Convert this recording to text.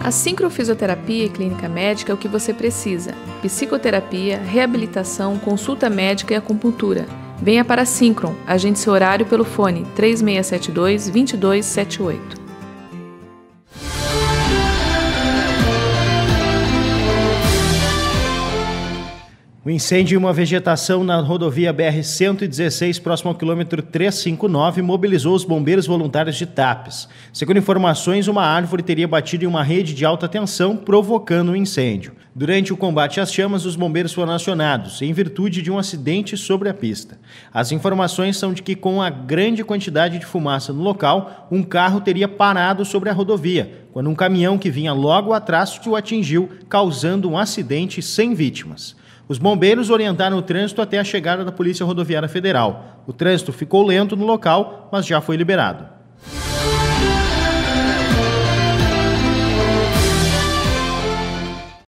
A sincrofisioterapia e clínica médica é o que você precisa. Psicoterapia, reabilitação, consulta médica e acupuntura. Venha para a Syncron. Agende seu horário pelo fone 3672 2278. O incêndio em uma vegetação na rodovia BR-116, próximo ao quilômetro 359, mobilizou os bombeiros voluntários de TAPES. Segundo informações, uma árvore teria batido em uma rede de alta tensão, provocando o um incêndio. Durante o combate às chamas, os bombeiros foram acionados, em virtude de um acidente sobre a pista. As informações são de que, com a grande quantidade de fumaça no local, um carro teria parado sobre a rodovia, quando um caminhão que vinha logo atrás o atingiu, causando um acidente sem vítimas. Os bombeiros orientaram o trânsito até a chegada da Polícia Rodoviária Federal. O trânsito ficou lento no local, mas já foi liberado.